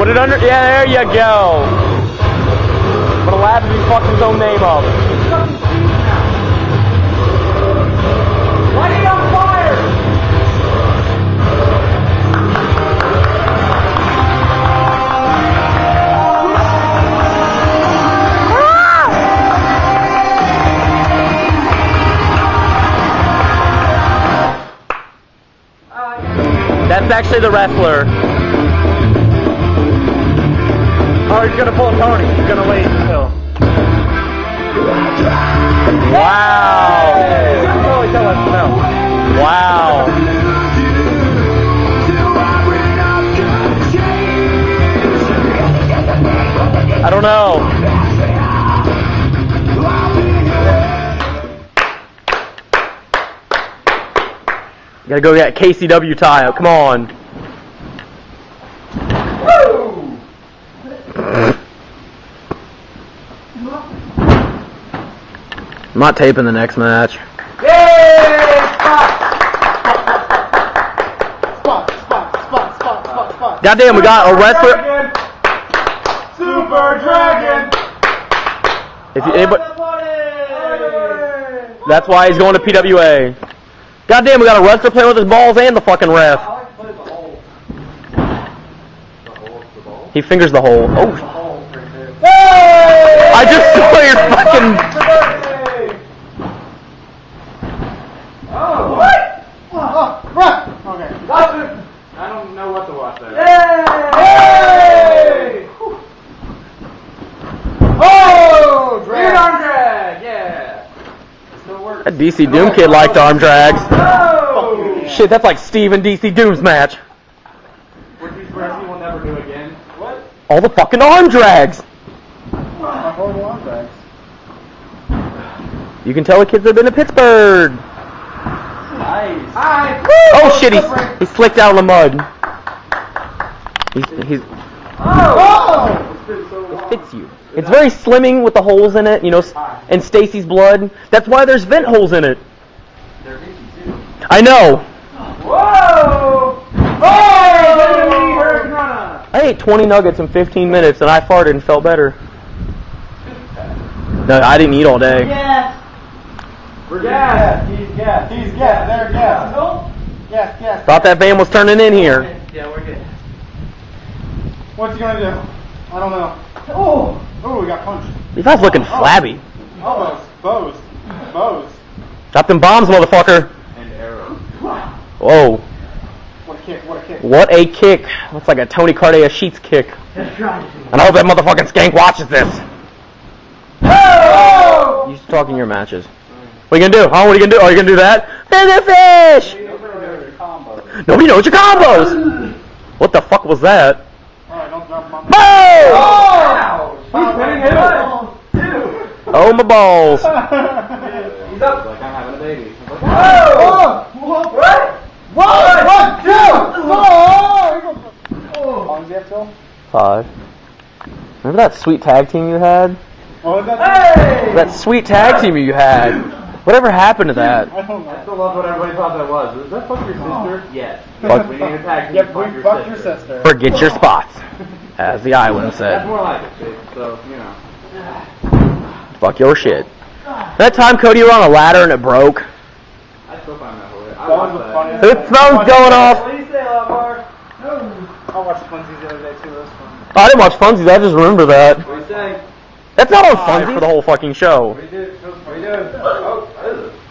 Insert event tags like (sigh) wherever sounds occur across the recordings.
Put it under. Yeah, there you go. But allowed to be fucking his own name up. Light on fire! That's actually the wrestler. Oh, he's gonna pull Tony. He's gonna wait until. Wow. No. Wow. I don't know. Gotta go get KCW tie up. Come on. I'm not taping the next match. Yay! Spot! Spot, spot, spot, spot, spot, spot. Goddamn, we got a wrestler. Dragon! Super Dragon! If you, anybody, that's why he's going to PWA. Goddamn, we got a wrestler playing with his balls and the fucking ref. He fingers the hole. Oh, I just saw your fucking. Oh, what? Oh, right. Okay. Watch it. I don't know what to watch there. Yay! Oh, Weird drag. arm drag, yeah. Still works. That DC Doom kid liked arm drags. Oh! Shit, that's like Steve and DC Doom's match. Which wrestling we'll never do again. What? All the fucking arm drags. My horrible arm drags. You can tell the kids have been to Pittsburgh. Nice. Hi. Oh, oh shit, he, he slicked out in the mud. He's, he's, Oh! It's been so long. fits you. It's very slimming with the holes in it, you know, s- and Stacy's blood. That's why there's vent holes in it. They're Mickey too. I know. Whoa! Hey, Oh! Hurricane I ate 20 nuggets in 15 minutes and I farted and felt better. No, I didn't eat all day. Yes. We're Yes. Gas. He's gas. He's gas. There, gas. Yes, yes. Thought that van was turning in here. Yeah, we're good. What's he gonna do? I don't know. Oh! Oh, we got punched. You guys looking oh. flabby. Elbows. Bows. Bows. Drop them bombs, motherfucker. And arrow. Whoa. What a kick, what a kick. What a kick. Looks like a Tony Cardia Sheets kick. And I hope that motherfucking skank watches this. Oh! You should talk in your matches. What are you gonna do? Huh? What are you gonna do? Are you gonna do that? Fish! Nobody knows your combos! What the fuck was that? Alright, don't drop my Boom! Oh! He's. Oh, my balls. He's up. Like I'm having a baby. Oh! What? One, one, two, four! How long does he have till? Five. Remember that sweet tag team you had? Was that? Hey! That sweet tag team you had. Whatever happened to that? I don't I still love what everybody thought that was. Is that fuck your oh, sister? Yes. Fuck- We need a tag team. Yep, fuck we your fucked your sister. sister. Forget your spots. (laughs) As the I would have That's said. more like it, Steve. So, you know. Fuck your shit. That time Cody were on a ladder and it broke. I still find that hilarious. I That was watched the that. funniest His thing. phone's going off. What do you say, Lamar? I watched Funsies the other day too, that was fun. I didn't watch Funsies, I just remember that. What do you say? That's not on Funsies for the whole fucking show. What do you do? What do you do?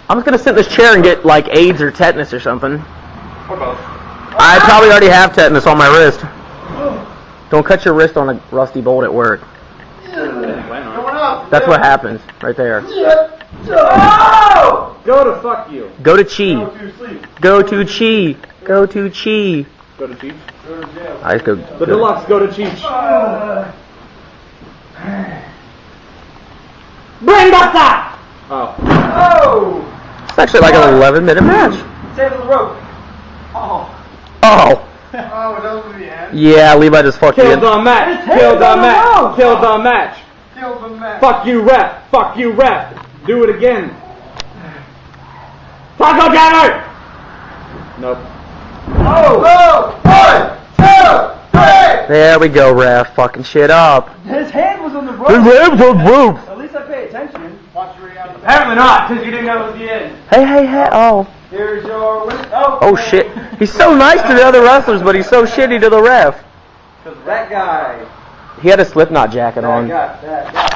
What is it? I'm just gonna sit in this chair and get like AIDS or tetanus or something. Or both. I probably already have tetanus on my wrist. Don't cut your wrist on a rusty bolt at work. That's what happens right there. Go to fuck you. Go to Go Chi. Go to Chi. Go to Chi. Go to Cheech. Go to jail. I just go. The deluxe, go to Cheech. Uh, Oh. oh! It's actually like an 11 minute match. Save the rope. Oh. Oh. Oh, oh that was the end. Yeah, Levi just fucked Killed you. on match. His Killed on on the match. rope. Killed on match. Killed the man. Fuck you, ref. Fuck you, ref. Do it again. Taco Jammer! Nope. Oh! Go! One, two, three, There we go, ref. Fucking shit up. His hand was on the The rope. ref's on rope. At least I Apparently not, because you didn't know it was the end. Hey, hey, hey. Oh. Here's your win. Oh, Oh shit. He's so nice to the other wrestlers, but he's so shitty to the ref. (laughs) Because that guy. He had a Slipknot jacket That on. guy. That guy. That